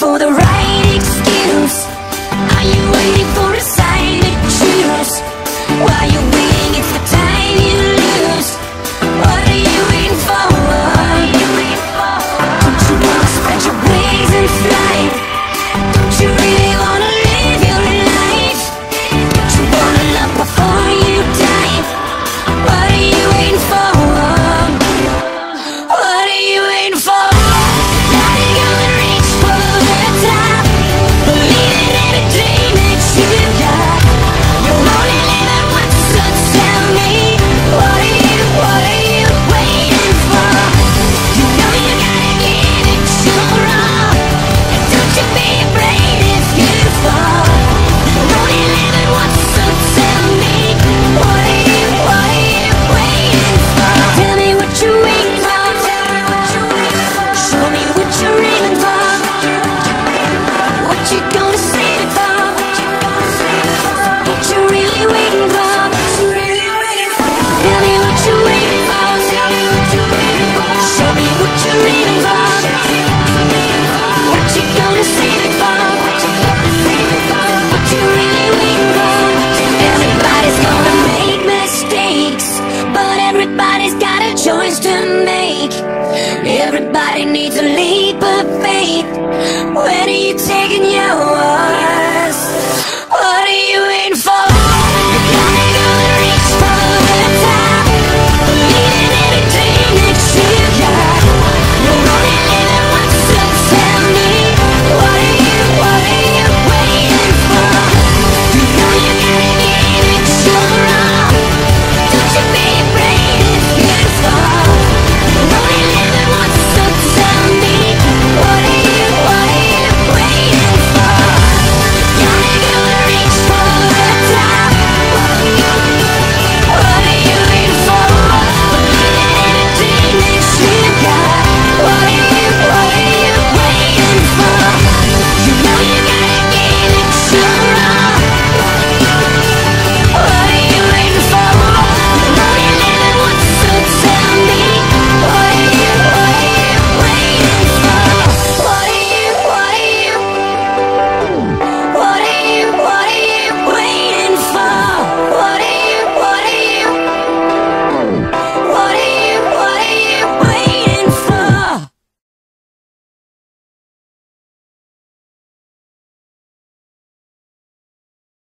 for the Everybody needs a leap of faith When are you taking your